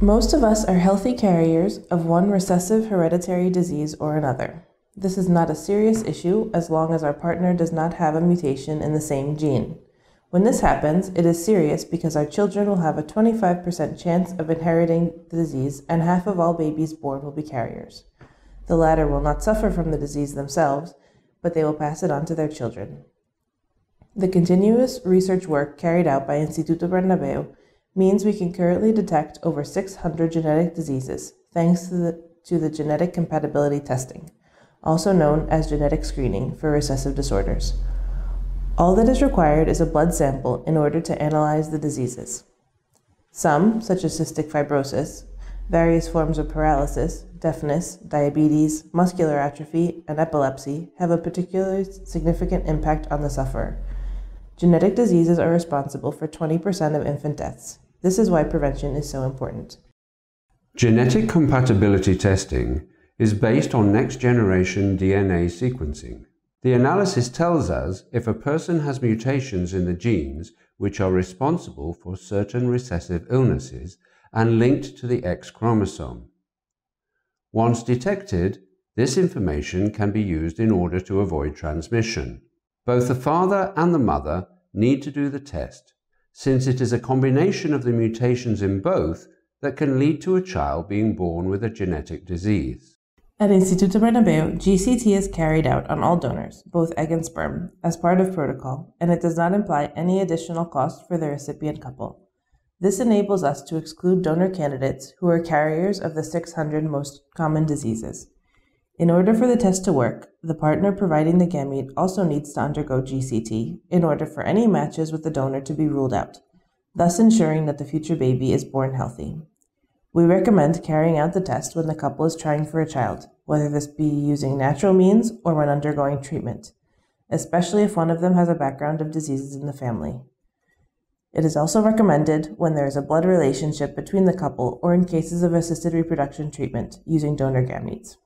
Most of us are healthy carriers of one recessive hereditary disease or another. This is not a serious issue as long as our partner does not have a mutation in the same gene. When this happens, it is serious because our children will have a 25% chance of inheriting the disease, and half of all babies born will be carriers. The latter will not suffer from the disease themselves, but they will pass it on to their children. The continuous research work carried out by Instituto Bernabeu means we can currently detect over 600 genetic diseases thanks to the, to the genetic compatibility testing also known as genetic screening for recessive disorders. All that is required is a blood sample in order to analyze the diseases. Some, such as cystic fibrosis, various forms of paralysis, deafness, diabetes, muscular atrophy, and epilepsy, have a particularly significant impact on the sufferer. Genetic diseases are responsible for 20% of infant deaths. This is why prevention is so important. Genetic compatibility testing is based on next generation DNA sequencing. The analysis tells us if a person has mutations in the genes which are responsible for certain recessive illnesses and linked to the X chromosome. Once detected, this information can be used in order to avoid transmission. Both the father and the mother need to do the test, since it is a combination of the mutations in both that can lead to a child being born with a genetic disease. At Instituto Bernabeu, GCT is carried out on all donors, both egg and sperm, as part of protocol, and it does not imply any additional cost for the recipient couple. This enables us to exclude donor candidates who are carriers of the 600 most common diseases. In order for the test to work, the partner providing the gamete also needs to undergo GCT in order for any matches with the donor to be ruled out, thus ensuring that the future baby is born healthy. We recommend carrying out the test when the couple is trying for a child, whether this be using natural means or when undergoing treatment, especially if one of them has a background of diseases in the family. It is also recommended when there is a blood relationship between the couple or in cases of assisted reproduction treatment using donor gametes.